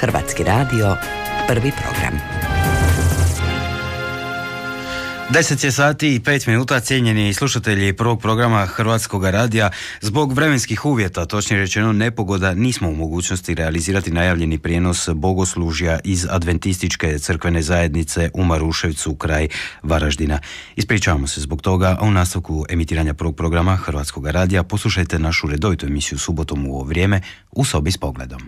Hrvatski radio, prvi program. 10 je sati i 5 minuta cijenjeni slušatelji prvog programa Hrvatskog radija. Zbog vremenskih uvjeta, točnije rečeno nepogoda, nismo u mogućnosti realizirati najavljeni prijenos bogoslužja iz adventističke crkvene zajednice u Maruševcu, kraj Varaždina. Ispričavamo se zbog toga, a u nastavku emitiranja prvog programa Hrvatskog radija poslušajte našu redovitu emisiju subotom u ovo vrijeme u sobi s pogledom.